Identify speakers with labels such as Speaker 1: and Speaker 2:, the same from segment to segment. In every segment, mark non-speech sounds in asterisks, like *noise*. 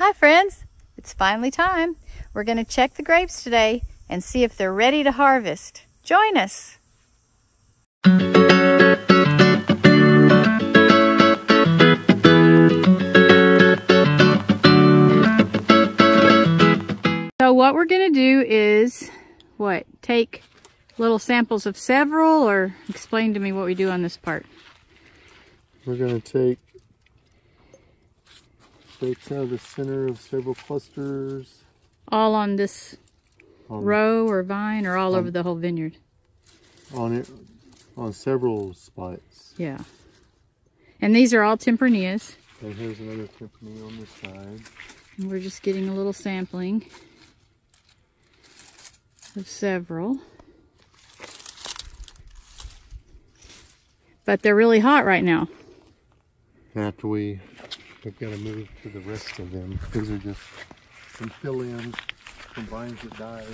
Speaker 1: Hi friends, it's finally time. We're going to check the grapes today and see if they're ready to harvest. Join us. So what we're going to do is, what, take little samples of several or explain to me what we do on this part.
Speaker 2: We're going to take takes out of the center of several clusters.
Speaker 1: All on this on, row or vine or all on, over the whole vineyard?
Speaker 2: On it, on several spots.
Speaker 1: Yeah. And these are all Tempranillos.
Speaker 2: And here's another Tempranillo on this side.
Speaker 1: And we're just getting a little sampling of several. But they're really hot right now.
Speaker 2: After we We've got to move to the rest of them. These are just some fill-ins from vines that die.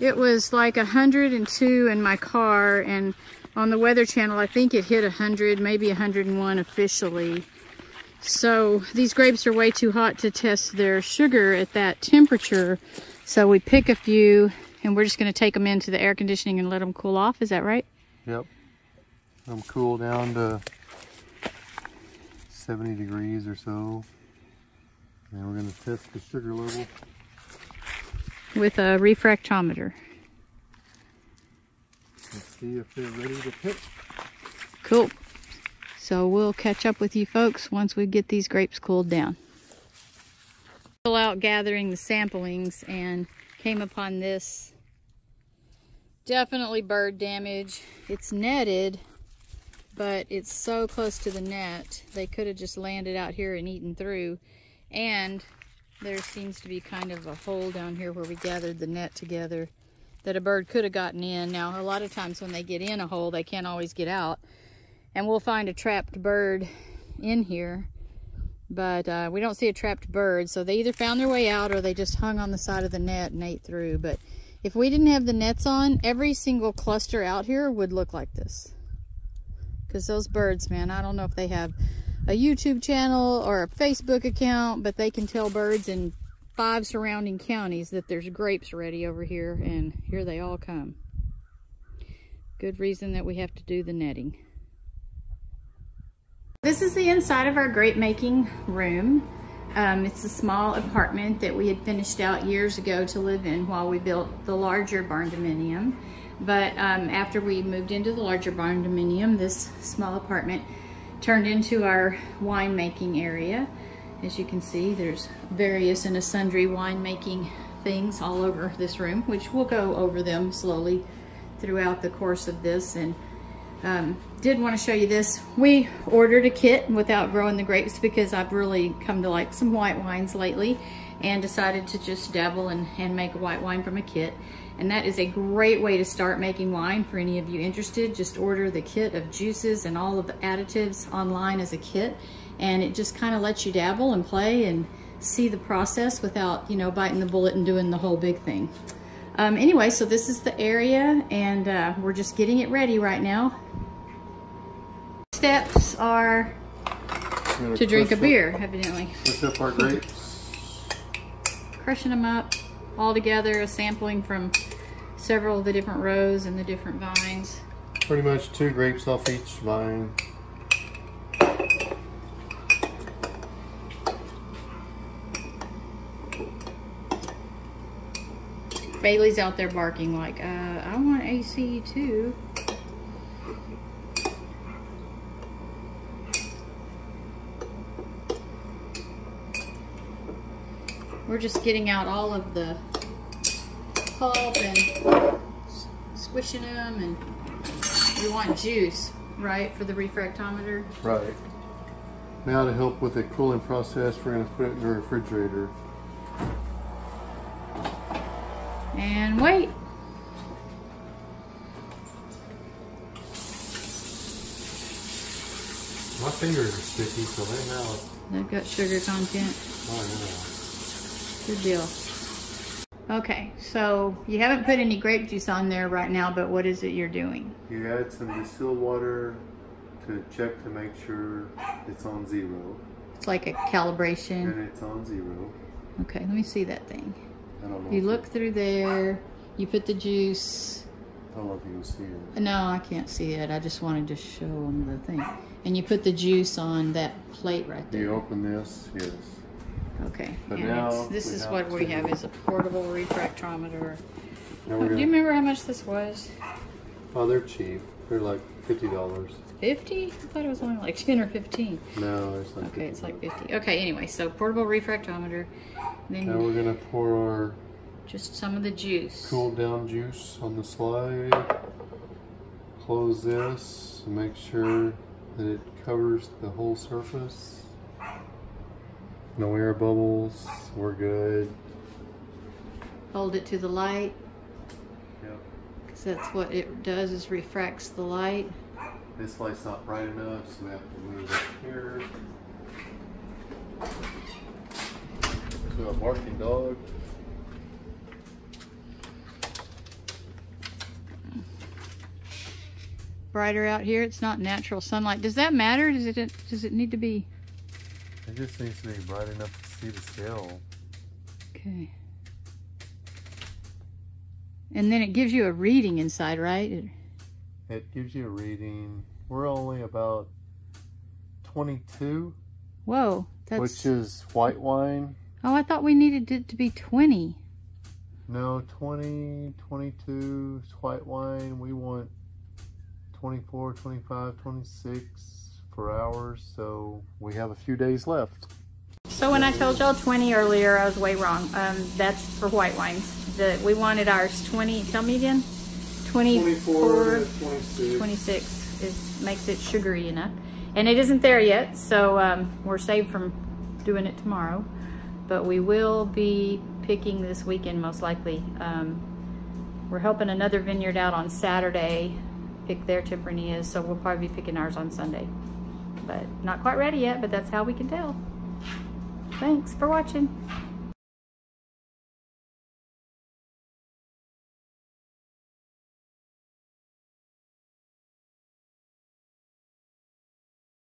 Speaker 1: It was like 102 in my car and on the Weather Channel I think it hit 100, maybe 101 officially. So these grapes are way too hot to test their sugar at that temperature. So we pick a few and we're just going to take them into the air conditioning and let them cool off. Is that right?
Speaker 2: Yep. Let them cool down to 70 degrees or so. And we're going to test the sugar level.
Speaker 1: With a refractometer.
Speaker 2: Let's see if they're ready to pick.
Speaker 1: Cool. So we'll catch up with you folks once we get these grapes cooled down. Still out gathering the samplings and came upon this definitely bird damage. It's netted, but it's so close to the net, they could have just landed out here and eaten through. And there seems to be kind of a hole down here where we gathered the net together that a bird could have gotten in. Now, a lot of times when they get in a hole, they can't always get out. And we'll find a trapped bird in here. But uh, we don't see a trapped bird, so they either found their way out or they just hung on the side of the net and ate through. But if we didn't have the nets on, every single cluster out here would look like this. Because those birds, man, I don't know if they have a YouTube channel or a Facebook account, but they can tell birds in five surrounding counties that there's grapes ready over here, and here they all come. Good reason that we have to do the netting. This is the inside of our grape making room. Um, it's a small apartment that we had finished out years ago to live in while we built the larger barn dominium. But um, after we moved into the larger barn dominium, this small apartment turned into our winemaking area. As you can see, there's various and sundry winemaking things all over this room, which we'll go over them slowly throughout the course of this. And um, did want to show you this. We ordered a kit without growing the grapes because I've really come to like some white wines lately and decided to just dabble and, and make a white wine from a kit. And that is a great way to start making wine for any of you interested. Just order the kit of juices and all of the additives online as a kit. And it just kind of lets you dabble and play and see the process without, you know, biting the bullet and doing the whole big thing. Um, anyway, so this is the area and uh, we're just getting it ready right now. Steps are to drink a beer, evidently.
Speaker 2: Crush up our grapes.
Speaker 1: Crushing them up all together, a sampling from several of the different rows and the different vines.
Speaker 2: Pretty much two grapes off each vine.
Speaker 1: Bailey's out there barking like, uh, I want AC too. We're just getting out all of the pulp and squishing them and we want juice, right, for the refractometer?
Speaker 2: Right. Now to help with the cooling process, we're going to put it in the refrigerator.
Speaker 1: And wait.
Speaker 2: My fingers are sticky, so they have...
Speaker 1: They've got sugar content.
Speaker 2: Oh,
Speaker 1: yeah. Good deal. Okay, so you haven't put any grape juice on there right now, but what is it you're doing?
Speaker 2: You add some distilled water to check to make sure it's on zero.
Speaker 1: It's like a calibration.
Speaker 2: And it's on zero.
Speaker 1: Okay, let me see that thing.
Speaker 2: I don't know.
Speaker 1: You look through there, you put the juice.
Speaker 2: I don't know if you can see it.
Speaker 1: No, I can't see it. I just wanted to show them the thing. And you put the juice on that plate right
Speaker 2: Do you open this? Yes.
Speaker 1: Okay.
Speaker 2: But
Speaker 1: and
Speaker 2: now
Speaker 1: it's, this
Speaker 2: we
Speaker 1: is
Speaker 2: have
Speaker 1: what we
Speaker 2: to-
Speaker 1: have is a portable refractometer.
Speaker 2: Now
Speaker 1: Oh,
Speaker 2: we're
Speaker 1: do you
Speaker 2: gonna,
Speaker 1: remember how much this was?
Speaker 2: oh, they're cheap. They're like fifty dollars.
Speaker 1: 50? I thought it was only like *laughs* 10 or 15.
Speaker 2: No, it's like.
Speaker 1: Okay, it's like
Speaker 2: $50.
Speaker 1: 50. Okay, anyway, so portable refractometer. Then
Speaker 2: Now we're gonna pour our
Speaker 1: just some of the juice.
Speaker 2: cool down juice on the slide. Close this and make sure that it covers the whole surface. No air bubbles. We're good.
Speaker 1: Hold it to the light
Speaker 2: Yep.
Speaker 1: because that's what it does is refracts the light.
Speaker 2: This light's not bright enough, so we have to move it here. To a barking dog.
Speaker 1: Brighter out here. It's not natural sunlight. Does that matter? Does it does it need to be
Speaker 2: It just needs to be bright enough to see the scale.
Speaker 1: Okay. And then it gives you a reading inside, right? It-
Speaker 2: It gives you a reading. We're only about 22,
Speaker 1: Whoa, that's.
Speaker 2: which is white wine.
Speaker 1: oh, I thought we needed it to be 20.
Speaker 2: No, 20, 22 is white wine. We want 24, 25, 26 for ours. So we have a few days left.
Speaker 1: So when I told y'all 20 earlier, I was way wrong. Um, that's for white wines. The, we wanted ours 20. Tell me again. 24,
Speaker 2: 26.
Speaker 1: 26 is makes it sugary enough, and it isn't there yet. So um, we're saved from doing it tomorrow, but we will be picking this weekend most likely. Um, we're helping another vineyard out on Saturday, pick their Tempranillas, so we'll probably be picking ours on Sunday. But not quite ready yet, but that's how we can tell. Thanks for watching.